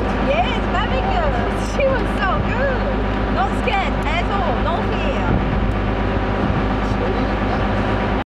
Yes, barbecue. She was so good. Not scared.